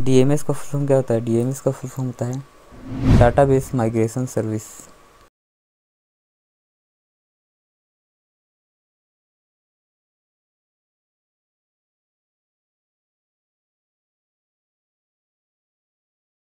DMs का full form क्या होता है? डीएमएस का फुल फॉर्म होता है डाटाबेस माइग्रेशन सर्विस